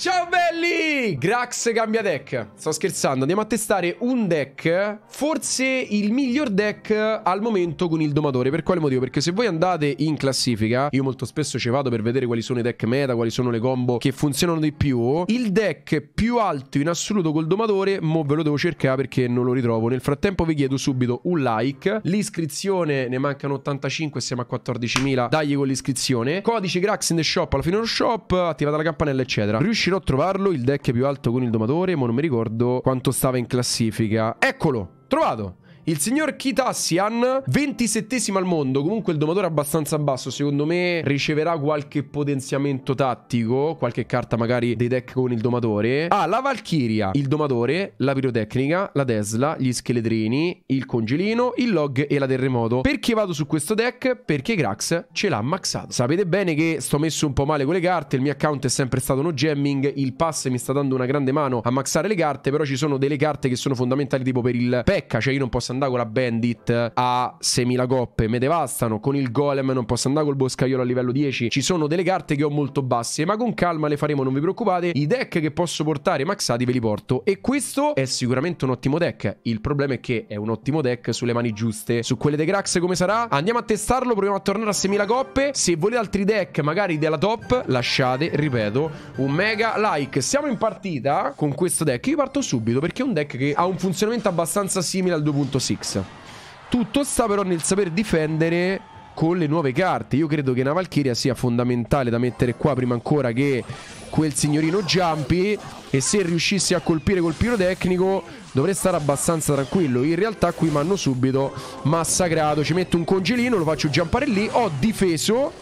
Ciao belli! Grax cambia deck. Sto scherzando, andiamo a testare un deck, forse il miglior deck al momento con il domatore. Per quale motivo? Perché se voi andate in classifica, io molto spesso ci vado per vedere quali sono i deck meta, quali sono le combo che funzionano di più. Il deck più alto in assoluto col domatore, mo ve lo devo cercare perché non lo ritrovo. Nel frattempo vi chiedo subito un like. L'iscrizione, ne mancano 85, siamo a 14.000. Dagli con l'iscrizione. Codice Grax in the shop alla fine dello shop, attivata la campanella eccetera. Riuscirò riuscirò a trovarlo, il deck più alto con il domatore, ma non mi ricordo quanto stava in classifica. Eccolo, trovato! Il signor Kitassian, 27 al mondo, comunque il domatore è abbastanza basso, secondo me riceverà qualche potenziamento tattico, qualche carta magari dei deck con il domatore. Ah, la Valkyria, il domatore, la pirotecnica, la Tesla, gli scheletrini, il congelino, il log e la terremoto. Perché vado su questo deck? Perché Grax ce l'ha maxato. Sapete bene che sto messo un po' male con le carte, il mio account è sempre stato uno gemming, il pass mi sta dando una grande mano a maxare le carte, però ci sono delle carte che sono fondamentali tipo per il pecca, cioè io non posso andare andare con la Bandit a 6.000 coppe, me devastano. Con il Golem non posso andare col Boscaiolo a livello 10. Ci sono delle carte che ho molto basse, ma con calma le faremo, non vi preoccupate. I deck che posso portare maxati ve li porto. E questo è sicuramente un ottimo deck. Il problema è che è un ottimo deck sulle mani giuste. Su quelle dei Grax come sarà? Andiamo a testarlo, proviamo a tornare a 6.000 coppe. Se volete altri deck, magari della top, lasciate, ripeto, un mega like. Siamo in partita con questo deck. Io parto subito perché è un deck che ha un funzionamento abbastanza simile al 2.6. Six. Tutto sta però nel saper difendere con le nuove carte. Io credo che una Valkyria sia fondamentale da mettere qua prima ancora che quel signorino Jumpy e se riuscissi a colpire col pirotecnico dovrei stare abbastanza tranquillo. In realtà qui mi hanno subito massacrato. Ci metto un congelino, lo faccio jumpare lì. Ho difeso.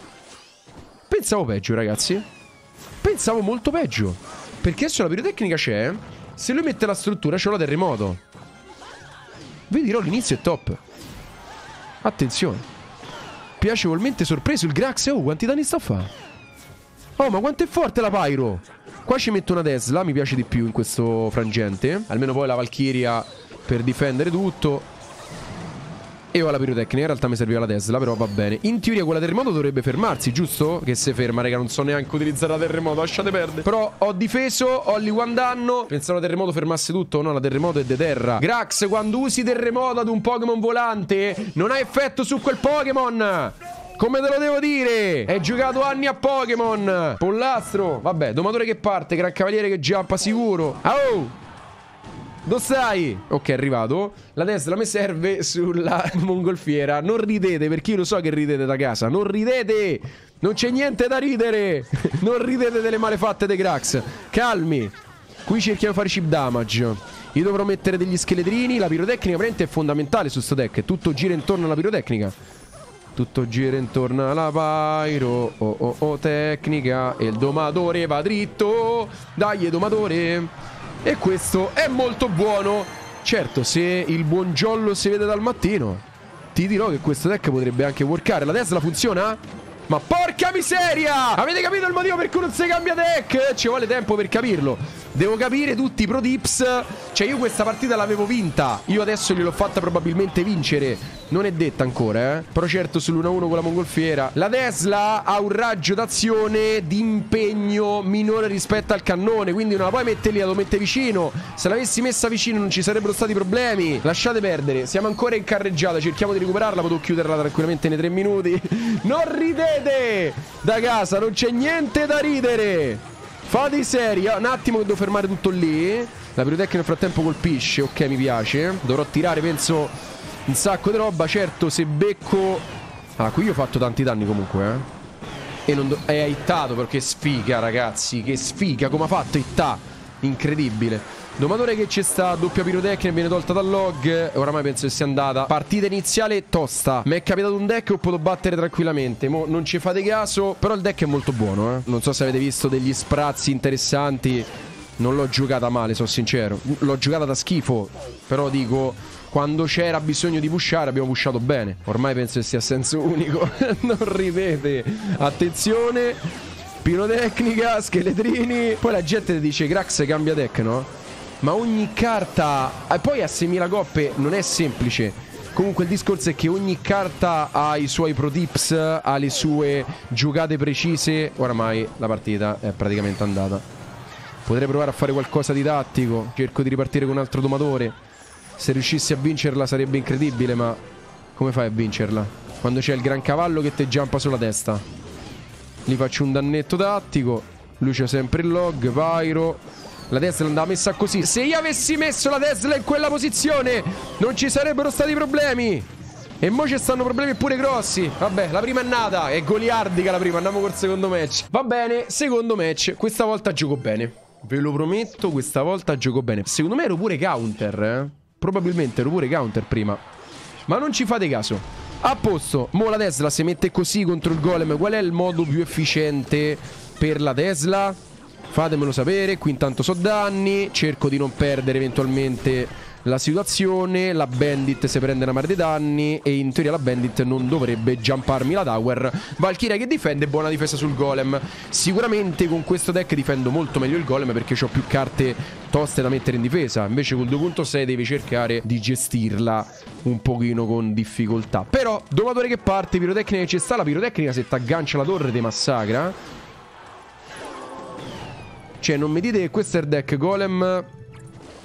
Pensavo peggio, ragazzi. Pensavo molto peggio. Perché adesso la pirotecnica c'è. Se lui mette la struttura, c'è la terremoto. Vi dirò l'inizio è top. Attenzione. Piacevolmente sorpreso il Grax. Oh, quanti danni sta a fare? Oh, ma quanto è forte la Pyro. Qua ci metto una Tesla, mi piace di più in questo frangente. Almeno poi la Valkyria per difendere tutto. E ho la pirotecnica, in realtà mi serviva la Tesla, però va bene. In teoria quella terremoto dovrebbe fermarsi, giusto? Che se ferma, raga, non so neanche utilizzare la terremoto, lasciate perdere. Però ho difeso, ho lì one danno. Pensavo la terremoto fermasse tutto, no, la terremoto è de terra. Grax, quando usi terremoto ad un Pokémon volante, non ha effetto su quel Pokémon. Come te lo devo dire? Hai giocato anni a Pokémon. Pollastro. Vabbè, domatore che parte, Gran Cavaliere che giampa sicuro. Oh! Dove stai? Ok, è arrivato. La Tesla mi serve sulla mongolfiera. Non ridete, perché io lo so che ridete da casa. Non ridete! Non c'è niente da ridere! non ridete delle malefatte dei Grax. Calmi. Qui cerchiamo di fare chip damage. Io dovrò mettere degli scheletrini. La pirotecnica veramente è fondamentale su sto deck. Tutto gira intorno alla pirotecnica. Tutto gira intorno alla pyro. Oh oh oh, tecnica. E il domatore va dritto. Dai, domatore. E questo è molto buono. Certo, se il buon Giollo si vede dal mattino, ti dirò che questo deck potrebbe anche workare. La Tesla funziona? Ma porca miseria! Avete capito il motivo per cui non si cambia deck? Ci vuole tempo per capirlo. Devo capire tutti i pro tips. Cioè io questa partita l'avevo vinta. Io adesso gliel'ho fatta probabilmente vincere. Non è detta ancora, eh. Però certo sull'1-1 con la mongolfiera. La Tesla ha un raggio d'azione di impegno minore rispetto al cannone. Quindi non la puoi mettere lì, la devo mettere vicino. Se l'avessi messa vicino non ci sarebbero stati problemi. Lasciate perdere. Siamo ancora in carreggiata. Cerchiamo di recuperarla. Potevo chiuderla tranquillamente nei tre minuti. Non ridete! Da casa non c'è niente da ridere. Fate in seria. Un attimo che devo fermare tutto lì. La pirotecnica nel frattempo colpisce. Ok, mi piace. Dovrò tirare, penso, un sacco di roba. Certo, se becco... Ah, qui ho fatto tanti danni comunque, eh. E non do... è hittato perché sfiga, ragazzi. Che sfiga. Come ha fatto hittà? Incredibile. Domatore che c'è sta doppia pirotecnica viene tolta dal log. Oramai penso che sia andata. Partita iniziale tosta. Mi è capitato un deck e ho potuto battere tranquillamente. Mo non ci fate caso. Però il deck è molto buono, eh. Non so se avete visto degli sprazzi interessanti. Non l'ho giocata male, sono sincero. L'ho giocata da schifo. Però dico, quando c'era bisogno di pushare abbiamo pushato bene. Ormai penso che sia senso unico. non ridete. Attenzione. Pirotecnica, scheletrini. Poi la gente dice Grax cambia deck, no? Ma ogni carta... E poi a 6.000 coppe non è semplice. Comunque il discorso è che ogni carta ha i suoi pro tips, ha le sue giocate precise. Oramai la partita è praticamente andata. Potrei provare a fare qualcosa di tattico. Cerco di ripartire con un altro domatore. Se riuscissi a vincerla sarebbe incredibile, ma come fai a vincerla? Quando c'è il gran cavallo che ti giampa sulla testa. Gli faccio un dannetto tattico. Lui c'ha sempre il log, Pyro. La Tesla andava messa così. Se io avessi messo la Tesla in quella posizione, non ci sarebbero stati problemi. E mo ci stanno problemi pure grossi. Vabbè, la prima è nata. È goliardica la prima. Andiamo col secondo match. Va bene, secondo match. Questa volta gioco bene. Ve lo prometto, questa volta gioco bene. Secondo me ero pure counter, eh? Probabilmente ero pure counter prima. Ma non ci fate caso. A posto. Mo la Tesla si mette così contro il golem. Qual è il modo più efficiente per la Tesla? Fatemelo sapere. Qui intanto so danni. Cerco di non perdere eventualmente la situazione. La Bandit si prende una mare di danni. E in teoria la Bandit non dovrebbe jumparmi la tower. Valkyria che difende. Buona difesa sul golem. Sicuramente con questo deck difendo molto meglio il golem perché ho più carte toste da mettere in difesa. Invece col 2.6 devi cercare di gestirla un pochino con difficoltà. Però, domatore che parte, pirotecnica che ci sta. La pirotecnica se ti aggancia la torre ti massacra. Cioè, non mi dite che questo è il deck golem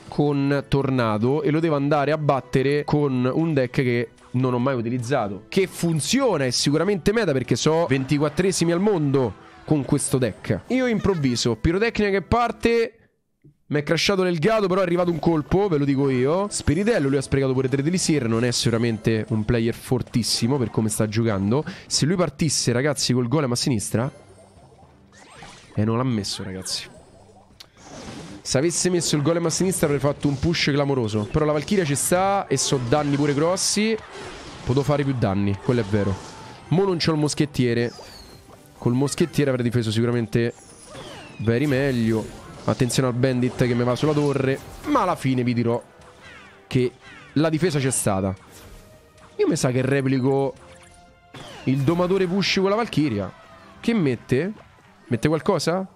con Tornado e lo devo andare a battere con un deck che non ho mai utilizzato. Che funziona, è sicuramente meta perché so 24esimi al mondo con questo deck. Io improvviso, pirotecnica che parte... Mi è crashato nel gado, però è arrivato un colpo, ve lo dico io. Spiritello, lui ha sprecato pure 3 delisir, non è sicuramente un player fortissimo per come sta giocando. Se lui partisse, ragazzi, col golem a sinistra... E eh, non l'ha messo, ragazzi. Se avesse messo il golem a sinistra avrei fatto un push clamoroso. Però la Valkyria ci sta e so danni pure grossi. Potevo fare più danni, quello è vero. Mo non c'ho il moschettiere. Col moschettiere avrei difeso sicuramente very meglio. Attenzione al bandit che mi va sulla torre. Ma alla fine vi dirò che la difesa c'è stata. Io mi sa che replico il domatore push con la Valkyria. Che mette? Mette qualcosa?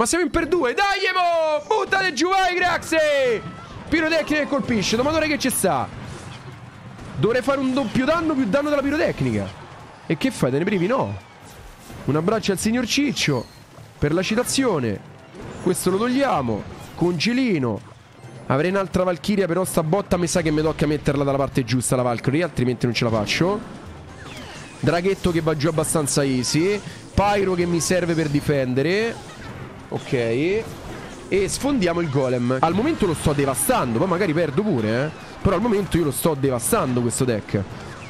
Ma siamo in per due, dai mo! Buttate giù, vai Graxe! Pirotecnica che colpisce, domatore che ci sta? Dovrei fare un doppio danno più danno della pirotecnica. E che fai, te ne privi? No. Un abbraccio al signor Ciccio per la citazione. Questo lo togliamo. Congelino. Avrei un'altra Valchiria, però sta botta mi sa che mi tocca metterla dalla parte giusta la Valkyrie, altrimenti non ce la faccio. Draghetto che va giù abbastanza easy. Pyro che mi serve per difendere. Ok. E sfondiamo il golem. Al momento lo sto devastando. Poi magari perdo pure, eh. Però al momento io lo sto devastando questo deck.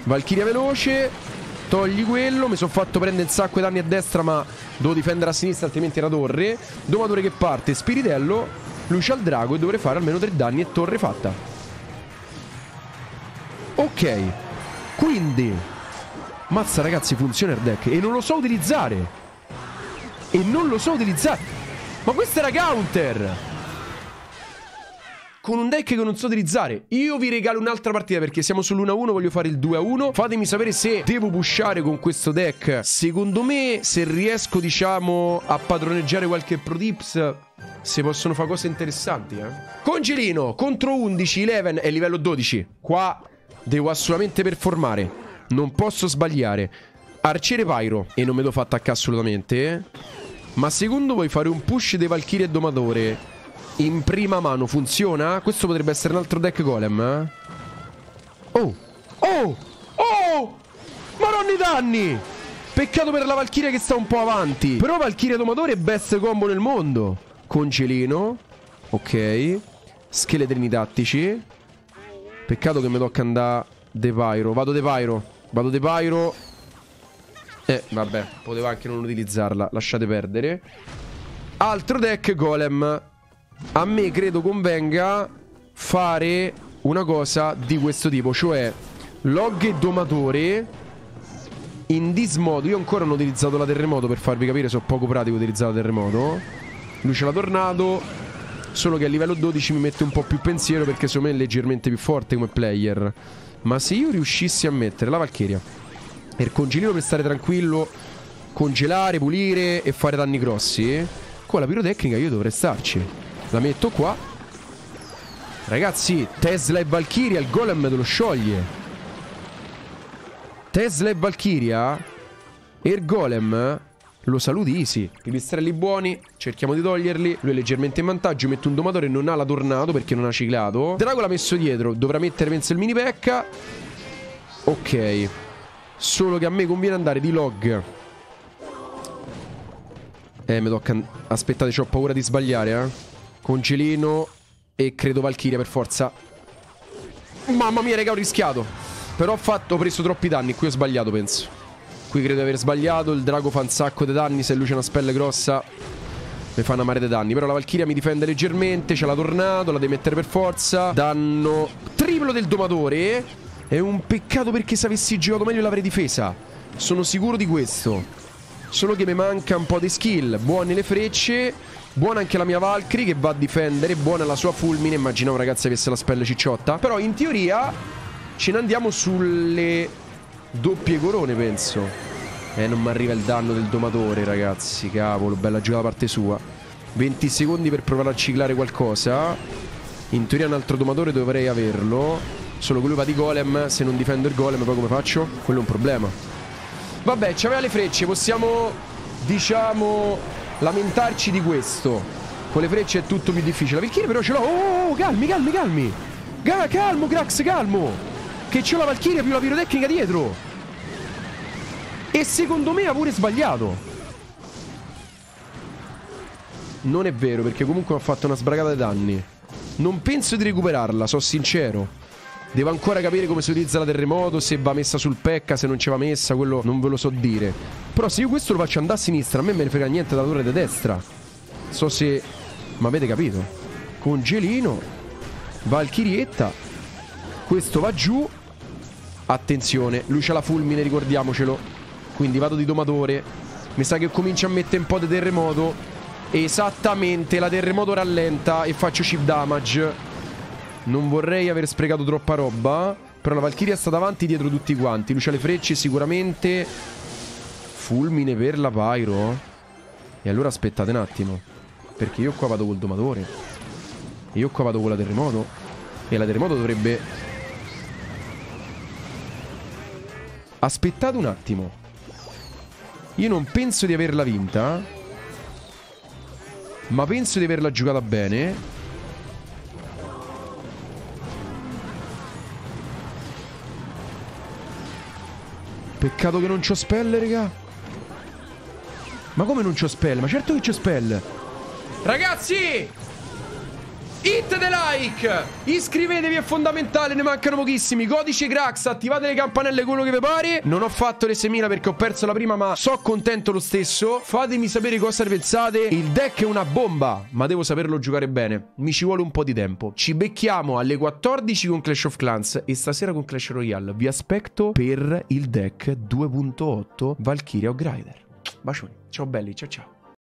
Valkyria veloce. Togli quello. Mi sono fatto prendere un sacco di danni a destra, ma devo difendere a sinistra, altrimenti era torre. Domatore che parte. Spiritello. Luce al drago e dovrei fare almeno 3 danni e torre fatta. Ok. Quindi. Mazza ragazzi, funziona il deck. E non lo so utilizzare. E non lo so utilizzare. Ma questo era counter! Con un deck che non so utilizzare. Io vi regalo un'altra partita perché siamo sull'1-1 Voglio fare il 2-1 Fatemi sapere se devo pushare con questo deck. Secondo me se riesco diciamo a padroneggiare qualche pro tips Si possono fare cose interessanti eh. Congelino contro 11, 11 e livello 12 Qua devo assolutamente performare. Non posso sbagliare. Arciere Pyro E non me lo fa attaccare assolutamente eh ma secondo voi fare un push dei Valkyrie e Domatore in prima mano funziona? Questo potrebbe essere un altro deck golem, eh? Oh! Oh! Oh! Maronni danni! Peccato per la Valkyria che sta un po' avanti. Però Valkyria Domatore è best combo nel mondo. Congelino. Ok. Scheletrini tattici. Peccato che mi tocca andare De Pyro. Vado De Pyro. Vado De Pyro. Eh, vabbè, potevo anche non utilizzarla. Lasciate perdere. Altro deck golem. A me credo convenga fare una cosa di questo tipo, cioè log e domatore in this modo. Io ancora non ho utilizzato la terremoto per farvi capire, so poco pratico utilizzare la terremoto. Luce la tornado. Solo che a livello 12 mi mette un po' più pensiero perché secondo me è leggermente più forte come player. Ma se io riuscissi a mettere la Valkyria per congelino per stare tranquillo, congelare, pulire e fare danni grossi. Con la pirotecnica io dovrei starci. La metto qua. Ragazzi, Tesla e Valkyria, il golem te lo scioglie. Tesla e Valkyria e il golem Lo saluti easy. I pipistrelli buoni, cerchiamo di toglierli. Lui è leggermente in vantaggio, mette un domatore, non ha la tornato perché non ha ciclato. Drago l'ha messo dietro, dovrà mettere penso il mini pecca. Ok. Solo che a me conviene andare di log. Eh, mi tocca... Aspettate, ho paura di sbagliare, eh. Congelino e credo Valkyria per forza. Mamma mia, raga, ho rischiato. Però ho, fatto, ho preso troppi danni. Qui ho sbagliato, penso. Qui credo di aver sbagliato. Il drago fa un sacco di danni. Se lui c'è una spella grossa, mi fa una mare di danni. Però la Valkyria mi difende leggermente. C'è la tornado, la deve mettere per forza. Danno triplo del domatore. È un peccato perché se avessi giocato meglio l'avrei difesa. Sono sicuro di questo. Solo che mi manca un po' di skill. Buone le frecce. Buona anche la mia Valkyrie che va a difendere. Buona la sua fulmine. Immaginavo ragazzi avesse la spella cicciotta. Però in teoria ce ne andiamo sulle doppie corone penso. Eh non mi arriva il danno del domatore ragazzi. Cavolo, bella giocata da parte sua. 20 secondi per provare a ciclare qualcosa. In teoria un altro domatore dovrei averlo. Solo che lui va di golem. Se non difendo il golem poi come faccio? Quello è un problema. Vabbè, c'aveva le frecce, possiamo, diciamo, lamentarci di questo. Con le frecce è tutto più difficile. Valkyrie però ce l'ho. Oh, oh, calmi, calmi, calmi. Ga, calmo, Grax, calmo. Che c'ho la Valkyria più la pirotecnica dietro. E secondo me ha pure sbagliato. Non è vero, perché comunque ho fatto una sbragata di danni. Non penso di recuperarla, sono sincero. Devo ancora capire come si utilizza la terremoto, se va messa sul pecca, se non ci va messa, quello non ve lo so dire. Però se io questo lo faccio andare a sinistra, a me me ne frega niente dalla torre di destra. So se... Ma avete capito? Congelino. Valchirietta. Questo va giù. Attenzione, lui c'ha la fulmine, ricordiamocelo. Quindi vado di domatore. Mi sa che comincia a mettere un po' di terremoto. Esattamente, la terremoto rallenta e faccio chip damage. Non vorrei aver sprecato troppa roba. Però la Valkyria sta davanti dietro tutti quanti. Lui ha le frecce sicuramente. Fulmine per la Pyro. E allora aspettate un attimo. Perché io qua vado col domatore. E io qua vado con la terremoto. E la terremoto dovrebbe... Aspettate un attimo. Io non penso di averla vinta. Ma penso di averla giocata bene. Peccato che non c'ho spell, raga. Ma come non c'ho spell? Ma certo che c'ho spell. Ragazzi! Hit the like! Iscrivetevi, è fondamentale, ne mancano pochissimi. Codice Grax, attivate le campanelle quello che vi pare. Non ho fatto le 6.000 perché ho perso la prima, ma so contento lo stesso. Fatemi sapere cosa pensate. Il deck è una bomba, ma devo saperlo giocare bene. Mi ci vuole un po' di tempo. Ci becchiamo alle 14 con Clash of Clans e stasera con Clash Royale. Vi aspetto per il deck 2.8 Valkyria o Grider. Bacioni. Ciao belli, ciao ciao.